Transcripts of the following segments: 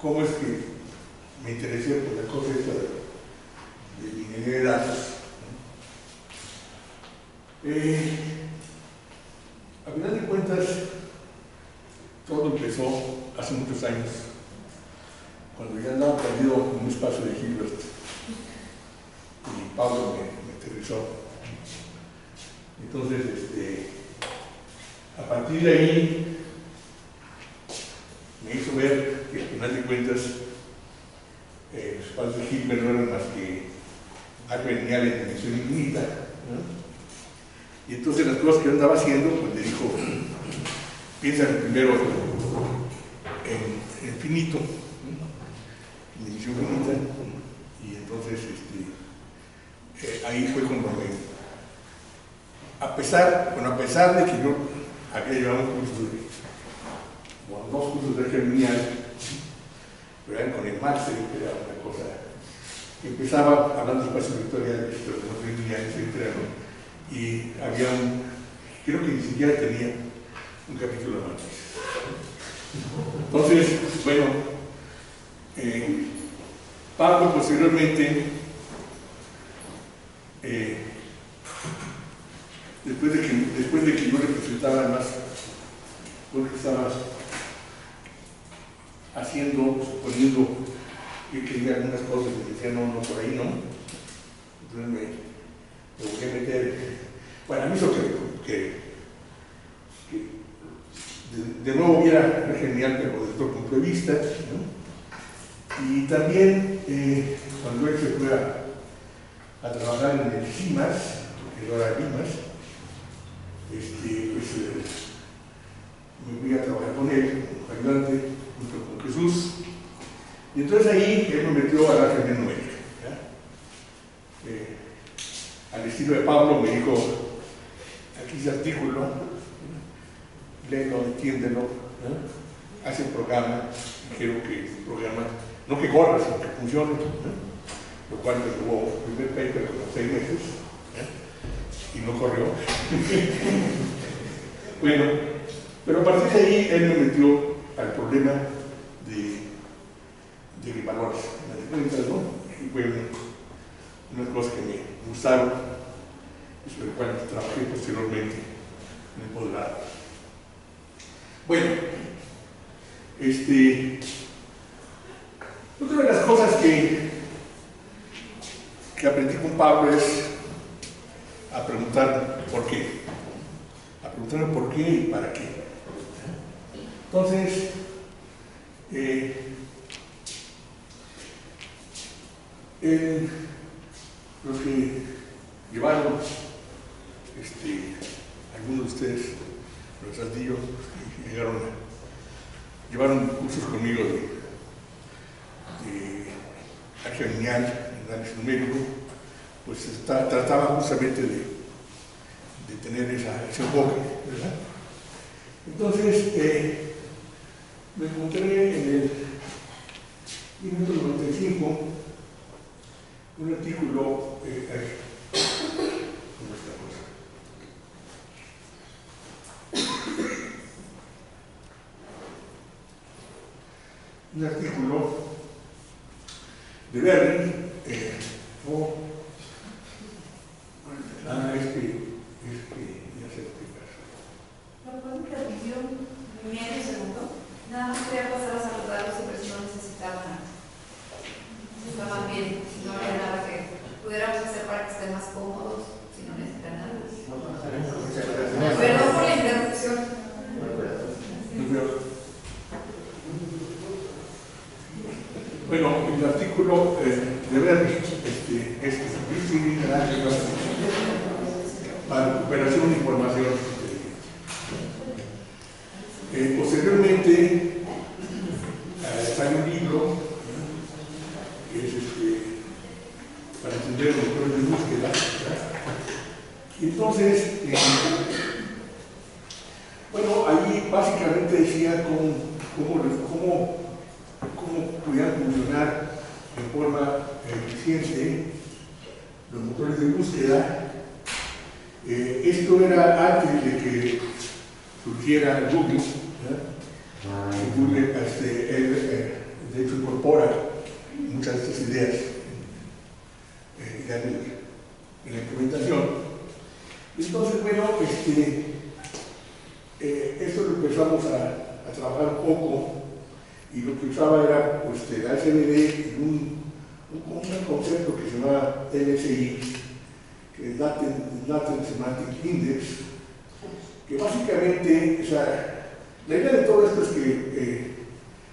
cómo es que me interesé por la cosa esta de, de ingeniería de datos. Eh, a final de cuentas, todo empezó hace muchos años, cuando ya andaba perdido en un espacio de Hilbert y Pablo me, me aterrizó. Entonces, este, a partir de ahí, me hizo ver que al final de cuentas, eh, los espacios de Hilbert no eran más que algo genial en dimensión infinita. Y entonces las cosas que yo andaba haciendo, pues le dijo, piensa primero en, finito, en dimensión finita, y entonces este, eh, ahí fue cuando me, a pesar, bueno, a pesar de que yo había llevado un curso de, dos cursos de germinal, pero eran con el que era una cosa, empezaba hablando de espacio vectorial, pero no germinal, etcétera, ¿no? y había un, creo que ni siquiera tenía un capítulo de matrices. Entonces, bueno, eh, Pablo posteriormente, eh, después, de que, después de que yo le presentaba más lo que estaba haciendo, suponiendo que quería algunas cosas y decía, no, no, por ahí no. Entonces me, me a meter. Bueno, a mí eso que, de, nuevo era genial, pero desde otro punto. ¿no? Y también eh, cuando él se fue a, trabajar en el CIMAS, que era Limas, este, pues eh, me fui a trabajar con él, como ayudante, junto con Jesús. Y entonces ahí él me metió a la numérica. Eh, al estilo de Pablo, me dijo, aquí ese artículo, léelo, entiéndelo, ¿no? hace un programa, quiero que el programa, no que corra, sino que funcione, lo cual me llevó el primer paper como seis meses, y no corrió. bueno, pero a partir de ahí él me metió al problema de, de valores, ¿no? Y bueno, unas cosas que me gustaron y sobre el cual trabajé posteriormente en el posgrado. Bueno, este, otra de las cosas que, que aprendí con Pablo es a preguntar por qué. A preguntar por qué y para qué. Entonces, eh, los que llevaron, este, algunos de ustedes, los Saldillo, llegaron llevaron cursos conmigo de, de álgebra lineal, análisis numérico, pues trataba justamente de, de tener esa, ese enfoque, ¿verdad? Entonces, eh, me encontré en el 1995 un artículo, eh, eh, ¿cómo está cosa? Un artículo de Berry, información.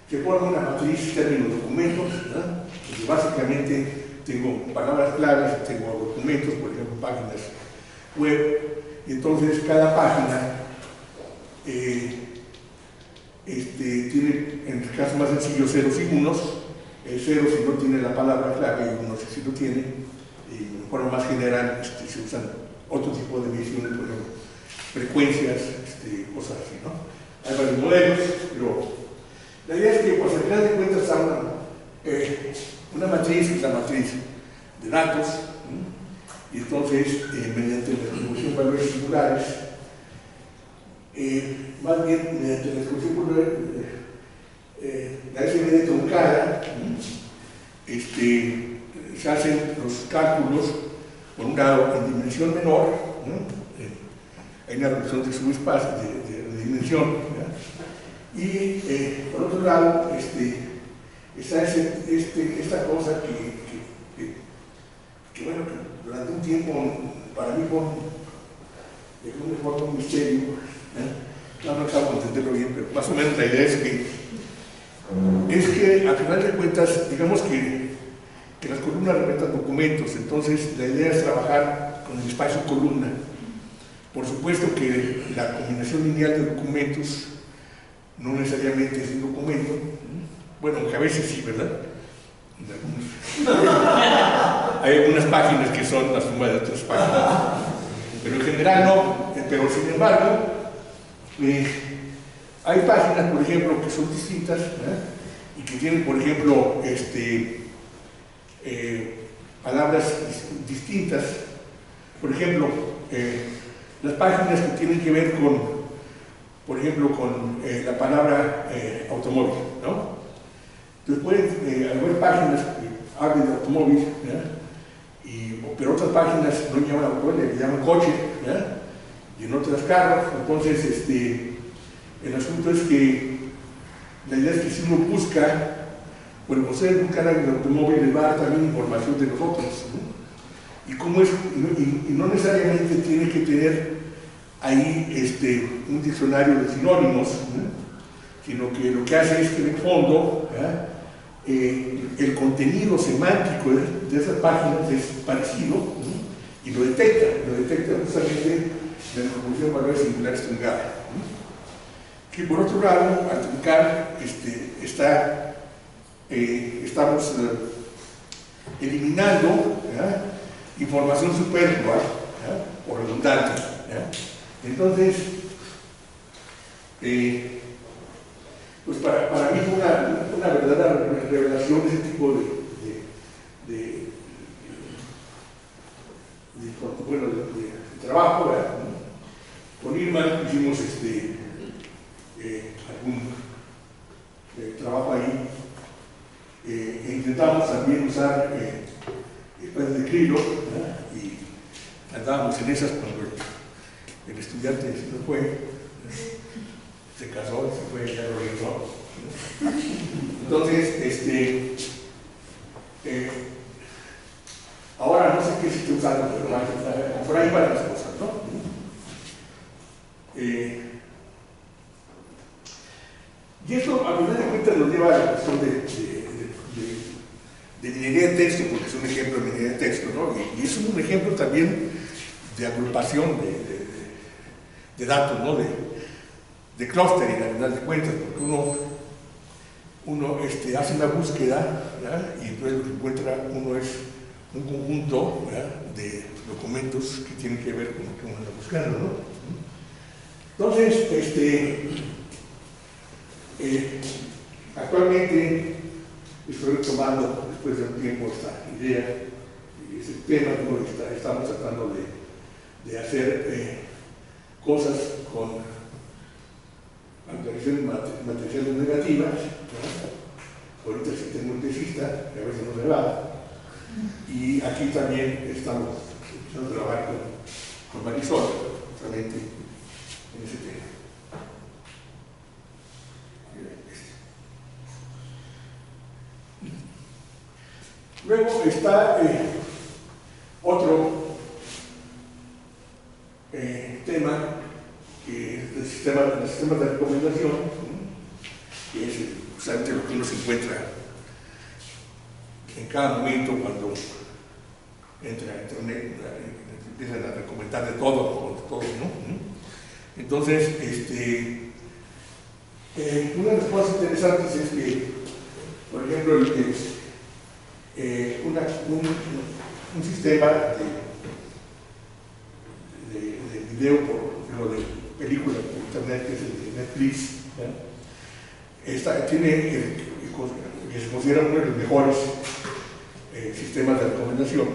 Se pone una matriz términos documentos, ¿no? Entonces, básicamente tengo palabras claves, tengo documentos, por ejemplo, páginas web, y entonces cada página eh, este, tiene, en el caso más sencillo, ceros y unos, el cero si no tiene la palabra clave y uno si lo tiene, y de forma más general este, se usan otro tipo de mediciones, por ejemplo, frecuencias, este, cosas así, ¿no? Hay varios modelos, pero la idea es que, pues, al final de cuentas, está una, eh, una matriz, que es la matriz de datos, y entonces, eh, mediante la distribución de valores singulares, eh, más bien mediante la distribución de la SMD truncada, este, se hacen los cálculos, por un lado, en dimensión menor, hay una reducción de subespacio, de, de, dimensión. Y eh, por otro lado, este, está este, esta cosa que, que, bueno, durante un tiempo para mí fue de un misterio, ¿eh? no, no acabo de entenderlo bien, pero más o menos la idea es que es que al final de cuentas, digamos que, que las columnas representan documentos, entonces la idea es trabajar con el espacio columna. Por supuesto que la combinación lineal de documentos no necesariamente es un documento, bueno, que a veces sí, ¿verdad? Hay algunas páginas que son la suma de otras páginas, pero en general no, pero sin embargo, eh, hay páginas, por ejemplo, que son distintas ¿eh? y que tienen, por ejemplo, este, eh, palabras distintas. Por ejemplo, eh, las páginas que tienen que ver con, por ejemplo, con eh, la palabra eh, automóvil, ¿no? Entonces pueden haber páginas que hablen de automóvil, pero otras páginas no llaman automóvil, le llaman coche, y en otras carros, entonces este, el asunto es que la idea es que si uno busca, bueno, ustedes buscan en el automóvil, les va a dar también información de nosotros, ¿no? Y, cómo es, y, no necesariamente tiene que tener ahí este, un diccionario de sinónimos, ¿no? sino que lo que hace es que en el fondo eh, el contenido semántico de, de, esas páginas es parecido y lo detecta, lo detecta justamente la distribución de valores singulares truncadas. Que por otro lado, al truncar, este, está, eh, estamos eh, eliminando información superflua o redundante. Entonces, eh, pues para, para, mí fue una, una, verdadera revelación ese tipo de, de, trabajo. ¿verdad? Con Irma hicimos este, eh, algún eh, trabajo ahí e intentamos también usar espacios de Krilo y andábamos en esas el, el estudiante se fue, se casó, se fue, ya lo regresó. Entonces, este, ahora no sé qué se está usando, pero por ahí van las cosas, ¿no? Eh, y esto, a final de cuentas, nos lleva a la cuestión de, de, de, de, minería de texto, porque es un ejemplo de minería de texto, ¿no? Y, y es un ejemplo también de agrupación de, datos, ¿no? De, clustering, a final de cuentas, porque uno, uno este, hace una búsqueda, y entonces lo que encuentra uno es un conjunto de documentos que tienen que ver con lo que uno está buscando, ¿no? Entonces, este, Eh, actualmente estoy retomando, después de un tiempo, esta idea, ese tema que estamos tratando de, de hacer eh, cosas con alteraciones materiales negativas. ¿no? Ahorita un tesista, que a veces no se va. Y aquí también estamos empezando a trabajar con, con Marisol, justamente en ese tema. Luego está eh, otro eh, tema, que es el sistema, el sistema de recomendación, que es justamente lo que uno se encuentra cada momento cuando entra a internet, empiezan a recomendar de todo, de todo, ¿no? Entonces, este, eh, una de las cosas interesantes es que, por ejemplo, eh, un, sistema de, de, de video por, de película por internet, que es el de Netflix, tiene que se considera uno de los mejores eh, sistemas de recomendación.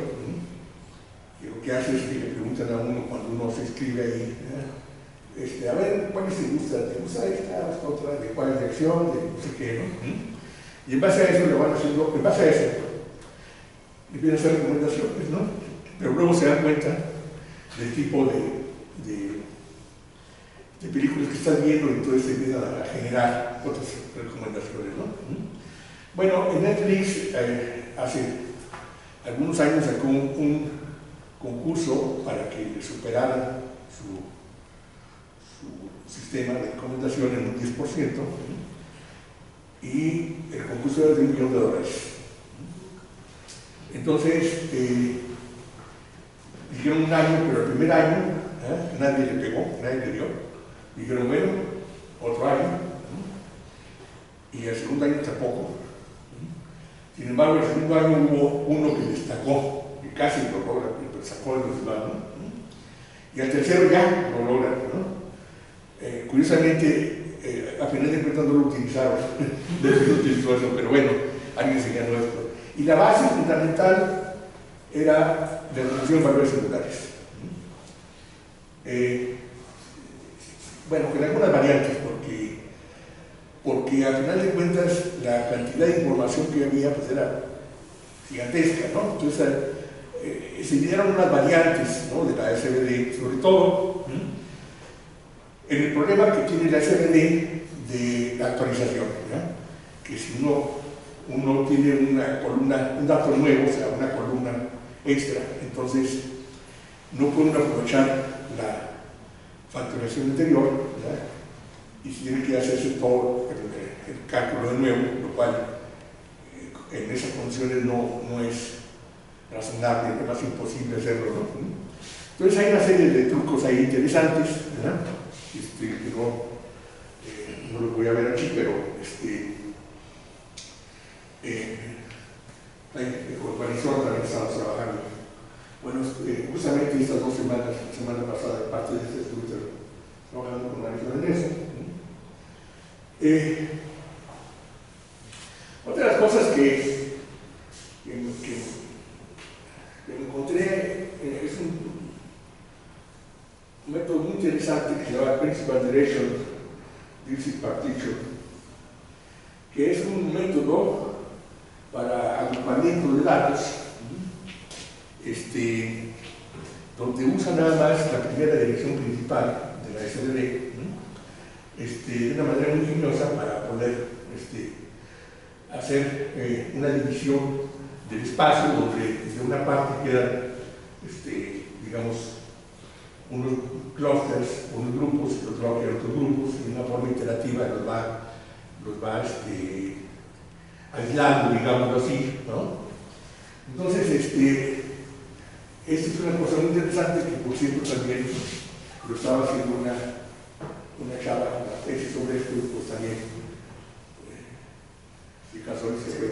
Y lo que hace es que le preguntan a uno cuando uno se inscribe ahí, este, a ver, ¿cuál te gusta? ¿Te gusta esta, esta otra? ¿De cuál dirección? De no sé qué, ¿no? Y en base a eso le van haciendo, en base a eso, le vienen a hacer recomendaciones, ¿no? Pero luego se dan cuenta del tipo de, de, películas que están viendo y entonces se empiezan a generar otras recomendaciones, ¿no? Bueno, en Netflix eh, hace algunos años sacó un, concurso para que le superaran su, su sistema de recomendación en un 10% y el concurso era de un millón de dólares. Entonces, eh, dijeron un año, pero el primer año ¿eh? nadie le pegó, nadie le dio. Dijeron, bueno, otro año. Y el segundo año tampoco. Sin embargo, el segundo año hubo uno que destacó, que casi lo logra, sacó el resultado. Y al tercero ya lo logra. ¿no? Eh, curiosamente, eh, a final de cuentas no lo utilizaron, no pero bueno, alguien se ganó esto. Y la base fundamental era la reducción de valores singulares. Eh, bueno, con algunas variantes, porque, porque al final de cuentas la cantidad de información que había pues era gigantesca, ¿no? Entonces eh, se dieron unas variantes de la SBD, sobre todo en el problema que tiene la SBD de la actualización, que si uno uno tiene una columna, un dato nuevo, o sea, una columna extra, entonces no pueden aprovechar la facturación anterior. Y se tiene que hacerse todo el, cálculo de nuevo, lo cual eh, en esas condiciones no, no es razonable, es más imposible hacerlo. ¿no? Entonces hay una serie de trucos ahí interesantes. Este, no, eh, no los voy a ver aquí, pero este, eh, con Marisol también estamos trabajando. Bueno, eh, justamente estas dos semanas, la semana pasada, parte de este estuve trabajando con Marisol en eso. Eh, otra de las cosas que, encontré eh, es un, método muy interesante que se llama Principal Direction District Partition, que es un método para agrupamiento de datos, este, donde usa nada más la primera dirección principal de la SDD, este, de una manera muy ingeniosa para poder este, hacer eh, una división del espacio donde de una parte quedan, este, digamos, unos clusters, unos grupos, y otro otros grupos, y de una forma iterativa los va, los va aislando, digamos así. Entonces, este, esta es una cosa muy interesante que, por cierto, también lo estaba haciendo una, una chava, una tesis sobre esto, pues también, eh, si caso se fue.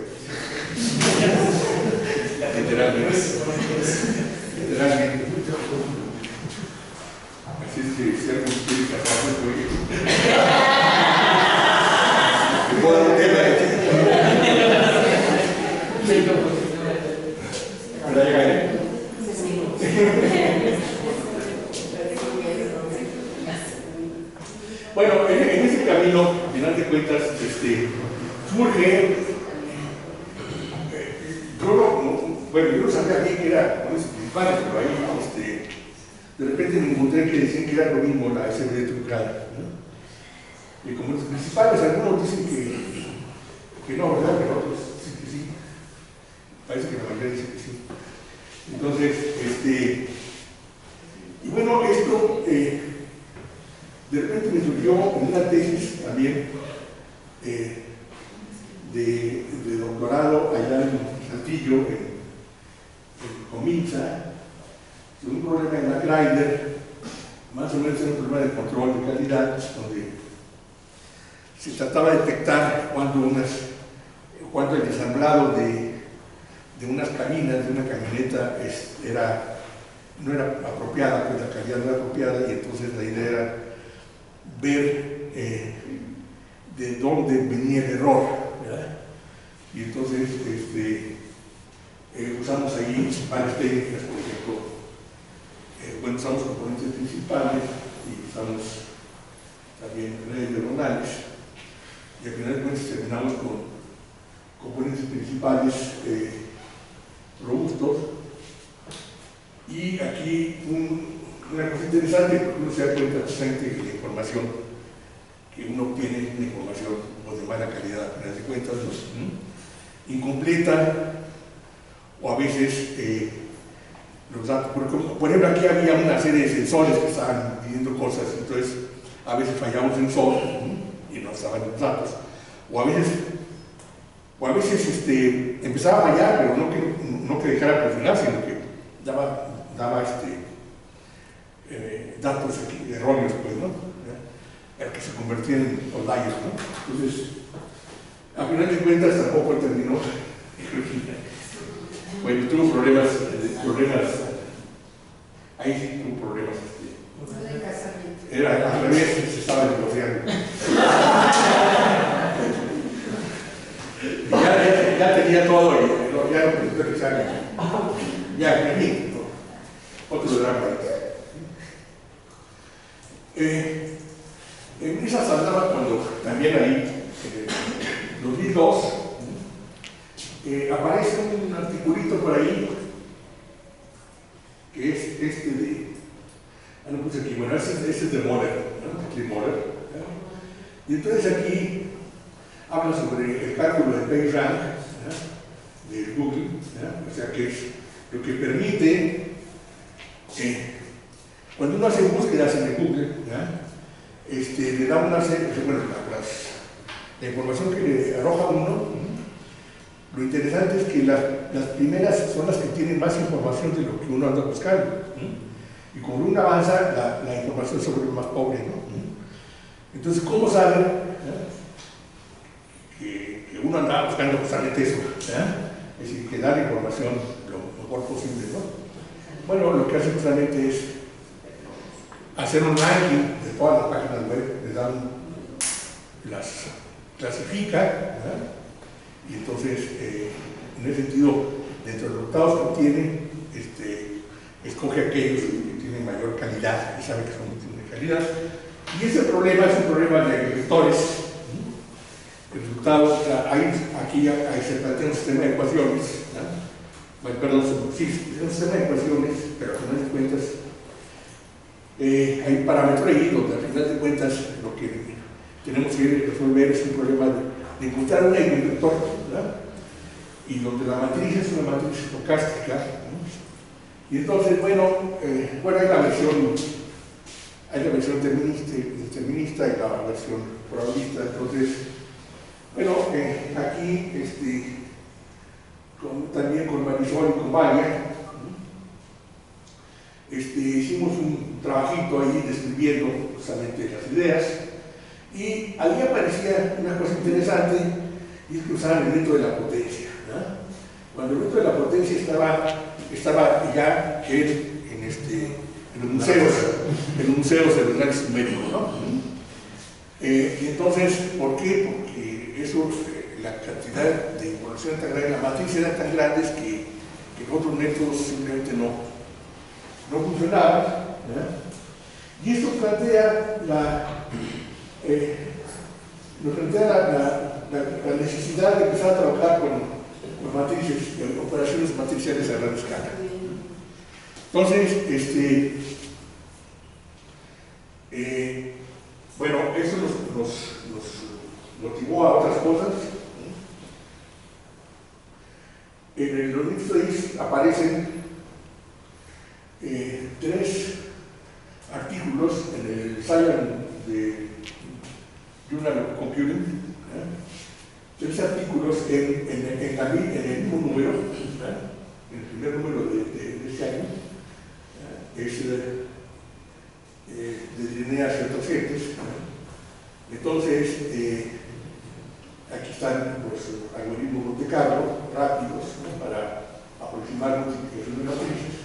Literalmente. Literalmente. Así es que si alguien quiere casarse, pues Bueno, en, en ese camino, al final de cuentas, este, surge. eh, yo no, no- bueno, yo no sabía bien que era con principales, pero ahí este, de repente me encontré que decían que era lo mismo la SBD truncada. ¿no? Y como los principales, algunos dicen que, que no, ¿verdad? Pero otros dicen que sí. Parece que la mayoría dice que sí. Entonces, este. Y bueno, esto. eh, de repente me surgió una tesis también eh, de, de doctorado allá en Saltillo, en, en Cominza, un problema en la Grider, más o menos era un problema de control de calidad, donde se trataba de detectar cuando, unas, cuando el desamblado de, de unas cabinas, de una camioneta, es- era, no era apropiada, pues la calidad no era apropiada, y entonces la idea era ver eh, de venía el error. ¿verdad? Y entonces este, eh, usamos ahí varias técnicas, por ejemplo, eh, bueno, usamos componentes principales y usamos también redes neuronales, y al final de cuentas terminamos con componentes principales eh, robustos. Y aquí un- una cosa interesante, porque uno se da cuenta justamente de la información que uno obtiene es información pues, de mala calidad, de cuentas, incompleta, o a veces eh, los datos, por ejemplo, aquí había una serie de sensores que estaban midiendo cosas, entonces a veces fallaba un sensor y no estaban los datos, o a veces, o a veces este, empezaba a fallar, pero no que, no que dejara de funcionar, sino que daba, daba este, eh, datos erróneos, pues, ¿no? ¿Ya? Se convertían en outliers, ¿no? Entonces, a final de cuentas tampoco terminó. Bueno, tuvo problemas, problemas, ahí sí tuvo problemas. este. Era al revés, se estaba negociando. Y ya, ya, ya tenía todo, y no, ya no necesito que salga. Ya, en fin, otro drama. Eh, en esas andaban cuando también ahí, en el 2002, eh, aparece un articulito por ahí que es este de Ah, no puse aquí, bueno, ese es de Moller, ¿no? Moller. ¿no? Y entonces aquí habla sobre el cálculo de PageRank ¿no? de Google, ¿no? o sea que es lo que permite, eh, cuando uno hace búsquedas en el Google, ¿no? Este, le da una serie, bueno, la, las- la información que le arroja uno, ¿no? lo interesante es que la- las primeras son las que tienen más información de lo que uno anda buscando. ¿no? Y como uno avanza, la, la información se vuelve más pobre, ¿no? Entonces, ¿cómo saben ¿eh? que, que uno anda buscando justamente eso? ¿eh? Es decir, que dar la información lo mejor posible, ¿no? Bueno, lo que hace justamente es hacer un ranking de todas las páginas web, le dan, las clasifica, ¿verdad? y entonces, eh, en ese sentido, dentro de los resultados que obtiene, este, escoge aquellos que tienen mayor calidad y sabe que son de calidad. Y ese problema es un problema de vectores. El resultado, o sea, ahí, aquí ahí se plantea un sistema de ecuaciones. Bueno, perdón, sí, es un sistema de ecuaciones, pero al final de cuentas eh, hay un parámetro ahí donde al final de cuentas lo que tenemos que resolver es un problema de, de encontrar un ¿verdad? Y donde la matriz es una matriz estocástica. Y entonces, bueno, eh, bueno, hay la versión, hay la versión determinista, y la versión probabilista. Entonces, bueno, eh, aquí, este, también con Marisol y con ¿no? Este, hicimos un trabajito ahí describiendo justamente las ideas. Y ahí aparecía una cosa interesante, y es que usaban el método de la potencia. Cuando el método de la potencia estaba, estaba ya en, en, este, en los museos, en los museos del análisis médico. ¿no? Eh, y entonces, ¿por qué? Porque eso, eh, la cantidad de información tan grande, la matriz eran tan grandes que, que los otros métodos simplemente no, no funcionaban. ¿no? Y esto plantea la, eh, plantea la, necesidad de empezar a trabajar con, con matrices, operaciones matriciales a gran escala. Entonces, este, eh, bueno, eso nos, nos, motivó a otras cosas. En el 2006 aparecen eh, tres artículos en el Science de Journal Computing, ¿eh? tres artículos en, el mismo número, en el primer número de, de, de este año, es eh, de lineas retrocedentes. Entonces, eh, aquí están los algoritmos Monte Carlo rápidos para aproximar multiplicación de matrices.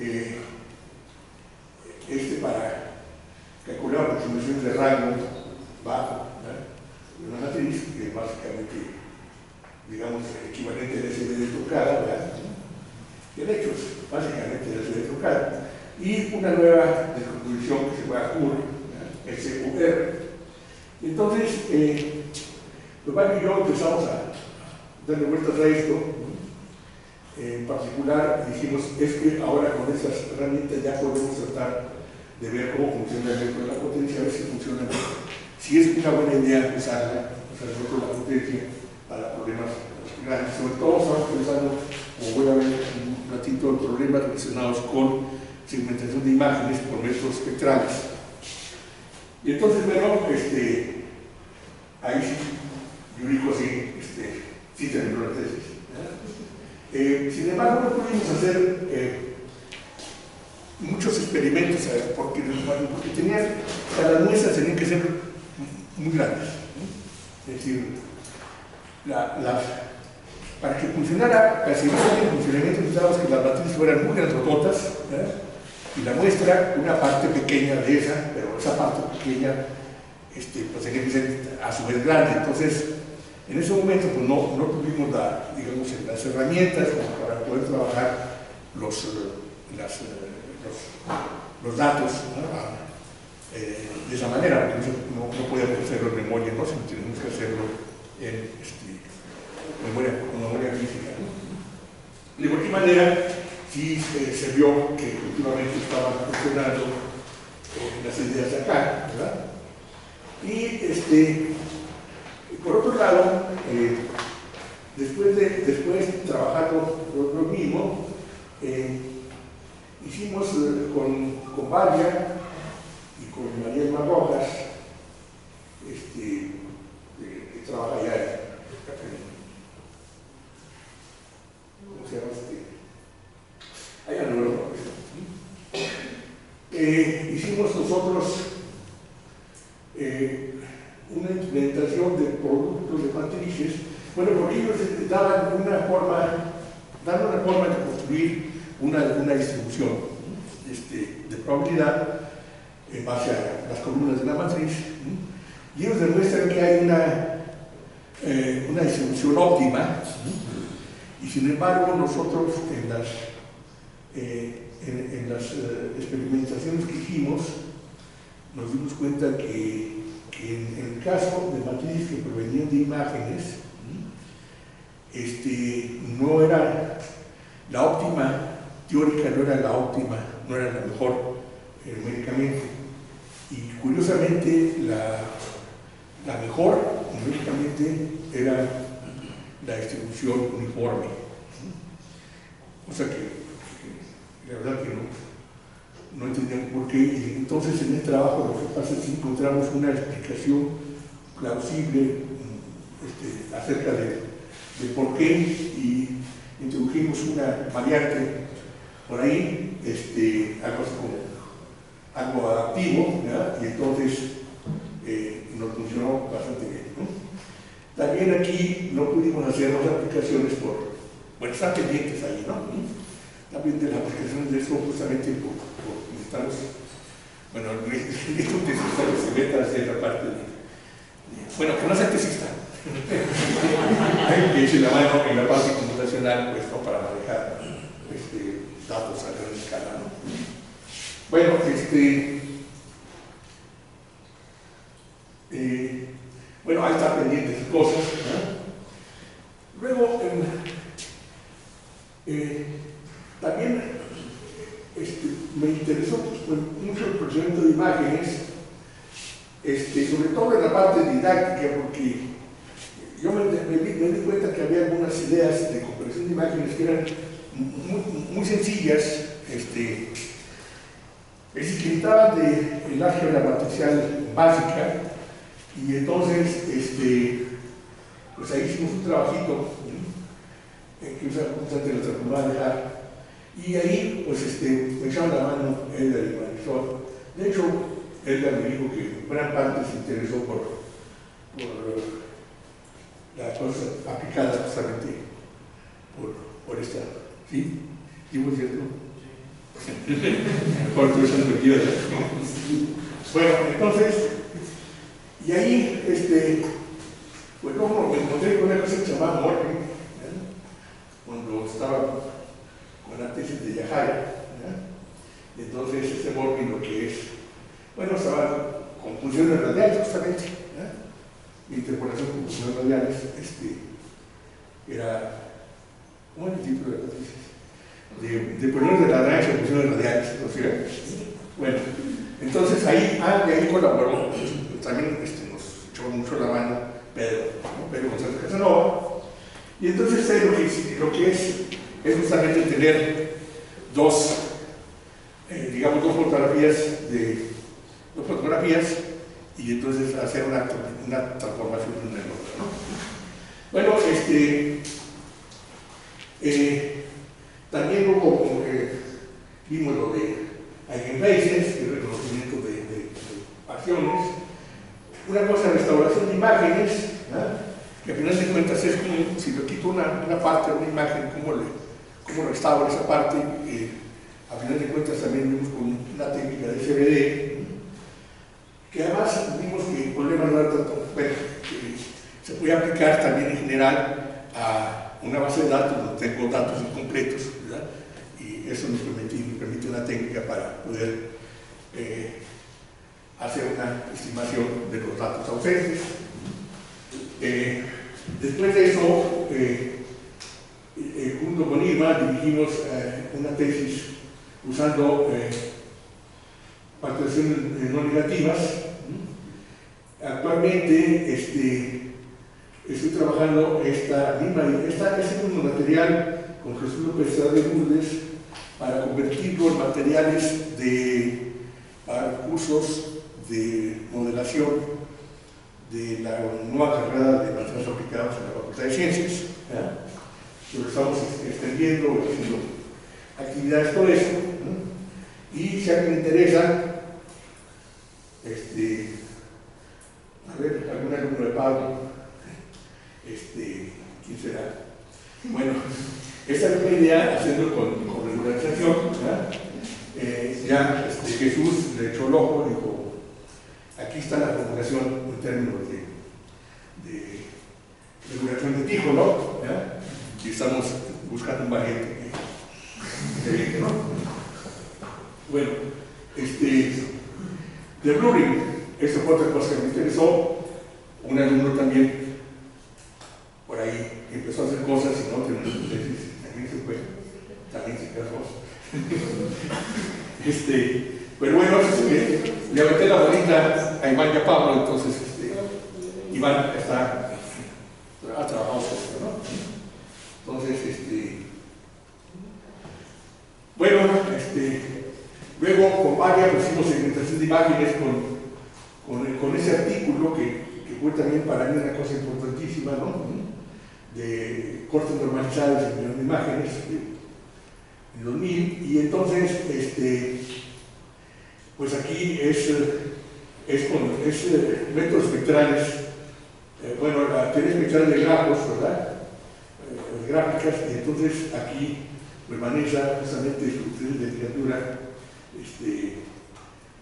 Eh, este para calcular aproximaciones de rango bajo de una matriz, que es básicamente, digamos, equivalente a la SD de trucada, ¿verdad? de hecho es básicamente la SD de trucada y una nueva descomposición que se llama CUR, SUR. Entonces, eh, y yo empezamos a darle vueltas a esto. En particular, dijimos, es que ahora con esas herramientas ya podemos tratar de ver cómo funciona el método de la potencia, a ver si funciona, si es una buena idea usarla, usar el método de la potencia para problemas grandes. Sobre todo estamos pensando, como voy a ver un ratito, en problemas relacionados con segmentación de imágenes por métodos espectrales. Y entonces, bueno, este, ahí sí, yo digo sí, este, sí terminó la tesis. Eh, sin embargo, no pudimos hacer eh, muchos experimentos porque, porque las muestras tenían que ser muy grandes. Es decir, para que funcionara, casi no en funcionamiento necesitábamos que las matrices fueran muy grandototas, ¿eh? y la muestra, una parte pequeña de esa, pero esa parte pequeña este, pues tenía que ser a su vez grande. Entonces, en ese momento pues no, no tuvimos la, digamos, las herramientas para poder trabajar los, las, los, los, datos eh, de esa manera, porque no, no, podíamos hacerlo en memoria, ¿no? sino tenemos que hacerlo en este, memoria, memoria física. De cualquier manera, sí eh, se vio que efectivamente estaban funcionando eh, las ideas de acá, ¿verdad? Y este, por otro lado, eh, después de después trabajando lo, mismo, hicimos con, con Valia y con María Rojas, este, que trabaja allá en, ¿cómo se llama este? Eh, hicimos nosotros eh, una implementación de productos de matrices, bueno, porque ellos daban una forma, dan una forma de construir una, una distribución este, de probabilidad en base a las columnas de la matriz, y ellos demuestran que hay una, eh, una distribución óptima, y sin embargo nosotros en las eh, en, las eh, experimentaciones que hicimos, nos dimos cuenta que, en, el caso de matrices que provenían de imágenes, este, no era la óptima teórica, no era la óptima, no era la mejor eh, numéricamente. Y curiosamente, la, mejor numéricamente era la distribución uniforme. O sea que la verdad que no, no entendían por qué. Y entonces en el trabajo lo que pasa es que encontramos una explicación plausible este, acerca de, de, por qué y introdujimos una variante por ahí, este, algo así como algo adaptivo, y entonces eh, nos funcionó bastante bien. También aquí no pudimos hacer más aplicaciones por, bueno, están pendientes ahí, ¿no? también de las aplicaciones de eso justamente por, por necesitamos, bueno, tesista que se meta a hacer la parte de, bueno, que no sea tesista, que eche la mano en la parte computacional, pues, para manejar este, datos a gran escala, ¿no? Bueno, este, Eh, bueno, ahí está pendiente de cosas. Luego, eh, también este, me interesó pues, mucho el procedimiento de imágenes, este, sobre todo en la parte didáctica, porque yo me, di cuenta que había algunas ideas de comparación de imágenes que eran muy, sencillas, este, que necesitaban de álgebra matricial básica, y entonces, este, pues ahí hicimos un trabajito en que justamente nuestra a dejar. Y ahí, pues, este, me echaron la mano Edgar y Marisol. De hecho, Edgar me dijo que gran parte se interesó por, por la cosa aplicada justamente por, por esta. ¿Sí? ¿Digo cierto? por tu Bueno, entonces, y ahí, este, pues no, me encontré con una cosa que se llamaba Morgan, cuando estaba con la tesis de Yahaya. Entonces, este Morgan lo que es, bueno, estaba con funciones radiales justamente, interpolación con funciones radiales, este, era, ¿cómo es el título de la tesis? De, de poner de la en funciones radiales, ¿no Bueno, entonces ahí, ah, ahí colaboró, también este, nos echó mucho la mano Pedro. Pedro González Casanova, y entonces lo que, lo que es, es justamente tener dos, eh, digamos, dos fotografías de dos fotografías y entonces hacer una, una transformación en otra. ¿no? Bueno, este, eh, también hubo, como que vimos lo de Eigenfaces, el reconocimiento de, de, de pasiones, una cosa, restauración de imágenes, que a final de cuentas es como si le quito una, una parte de una imagen, cómo, le, restauro esa parte, a final de cuentas también vimos con una técnica de CBD, que además vimos que el problema no tanto, se puede aplicar también en general a una base de datos donde tengo datos incompletos, y eso nos permite una técnica para poder eh, hacer una estimación de los datos ausentes. Eh, después de eso, eh, eh, junto con Irma, dirigimos una tesis usando participaciones no negativas. Actualmente este, estoy trabajando esta misma, esta, este mismo material con Jesús López de Lourdes para convertirlo en materiales de, para cursos de modelación de la nueva carrera de materiales aplicados en la Facultad de Ciencias. Lo estamos extendiendo, haciendo actividades por eso. Y si a alguien le interesa, este, a ver, algún alumno de Pablo, este, ¿quién será? Bueno, esta es una idea, hacerlo con, con regularización. Eh, ya este, Jesús le echó el ojo, dijo, Aquí está la formulación en términos de, de regulación de título, y estamos buscando un no. Bueno, este, de blurring, eso fue otra cosa que me interesó. Un alumno también por ahí empezó a hacer cosas y no tenía también se fue, también se casó. este, pero bueno, le aventé la bolita a Iván y a Pablo, entonces este, Iván está, ha trabajado con ¿no? Entonces, este, bueno, este, luego con varias pusimos segmentación de imágenes con, con, con, ese artículo que, que fue también para mí una cosa importantísima, ¿no? De cortes normalizados de imágenes en 2000, y entonces, este, pues aquí es, es, con, es eh, métodos espectrales, eh, bueno, la teoría espectral de grafos, ¿verdad? Eh, gráficas, y entonces aquí pues Vanessa, justamente su de literatura, este,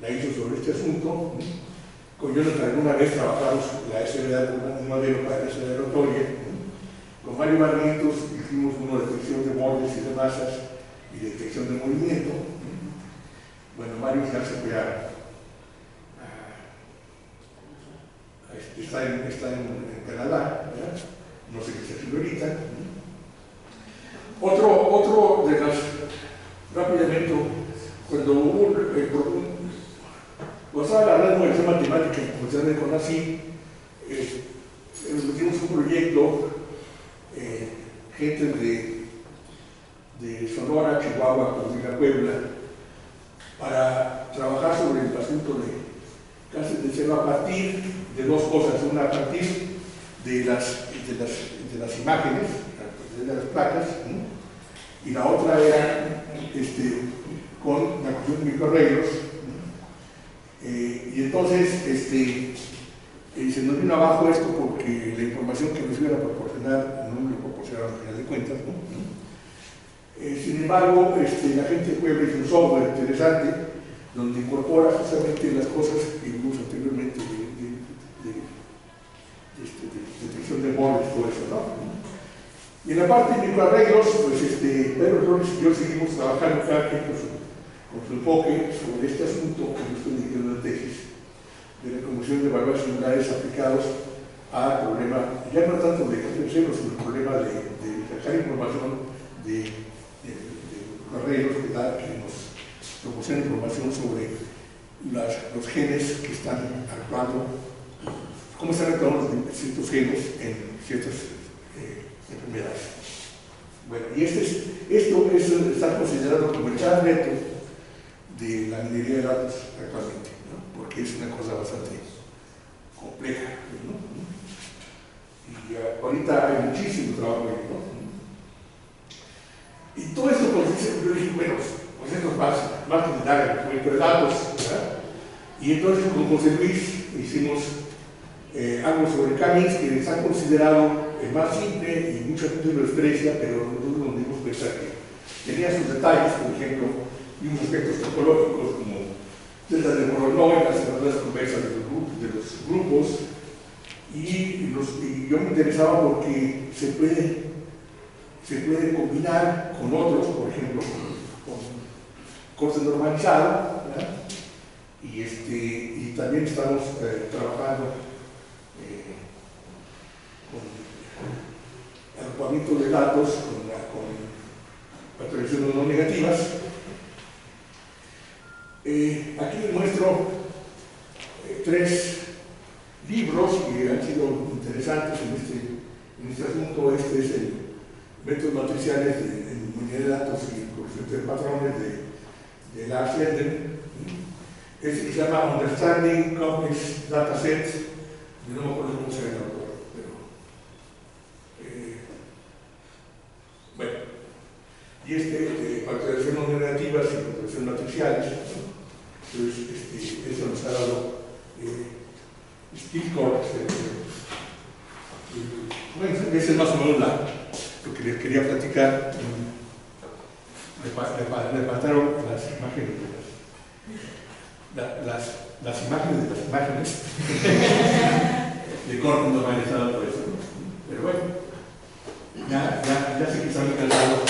la hizo sobre este asunto. Con Jonathan alguna vez trabajamos la SBA, un modelo para la SBA. Con Mario Barrientos hicimos de detección de moldes y de masas y detección de movimiento. Bueno, Mario ya se fue este, está, en, está en, Canadá, no sé qué está haciendo ahorita. Otro, otro de las, rápidamente, cuando hubo un- cuando estaba hablando de esa matemática en Comunidad de CONACYT, eh, metimos un proyecto, eh, gente de, de Sonora, Chihuahua, Puebla, para trabajar sobre el asunto de casi de cero a partir de dos cosas, una a partir de las, de las, de las imágenes, a de las placas, y la otra era este, con la cuestión de microarreglos. Eh, y entonces este, eh, se nos vino abajo esto porque la información que nos iban a proporcionar no me lo proporcionaron al final de cuentas. Eh, sin embargo, este, la gente de Puebla hizo un software interesante donde incorpora justamente las cosas que vimos anteriormente de, de, de- este, de detección de bordes, todo eso, ¿no? Y en la parte de microarreglos, pues este, Pedro Flores y yo seguimos trabajando cada quien su, con su enfoque sobre este asunto que estoy dirigiendo en tesis, de la promoción de valores singulares aplicados al problema, ya no tanto de terceros, sino el problema de, de sacar información de, de, de que, da, que nos proporciona información sobre los genes que están actuando, cómo están actuando ciertos genes en ciertas eh, enfermedades. Bueno, y este es, esto es, está considerado como el gran reto de la minería de datos actualmente, ¿no? porque es una cosa bastante compleja. Y ahorita hay muchísimo trabajo ahí, ¿no? Y todo esto consiste, yo dije, bueno, pues esto es más, más que de datos, ¿verdad? Y entonces con José Luis hicimos eh, algo sobre Camis que está considerado el más simple y mucha gente lo desprecia, pero nosotros nos dimos cuenta que tenía sus detalles, por ejemplo, y unos aspectos topológicos como de las de los, gru- de los grupos, y, los- yo me interesaba porque se puede, se puede combinar con otros, por ejemplo, con, normalizado, ¿verdad? y, este, y también estamos eh, trabajando eh, con agrupamiento de datos, con, la- no negativas. Eh, aquí les muestro eh, tres libros que han sido interesantes en este, en este asunto. Este es el Métodos Matriciales de, Inmunidad de Datos y Corrección de Patrones de, de Lars Enden. Este se llama Understanding Complex Datasets. Yo no me acuerdo cómo se llama el autor, eh, bueno. Y este, de no negativas y factorización matriciales. ¿No? Entonces, este, eso nos ha dado eh, Steve Corp. bueno, ese es más o menos la- lo que les quería platicar. Faltaron las imágenes de las, la- las, las imágenes de las imágenes de corte normalizado por eso. ¿no? Pero bueno, ya, ya, ya sé que están cansados.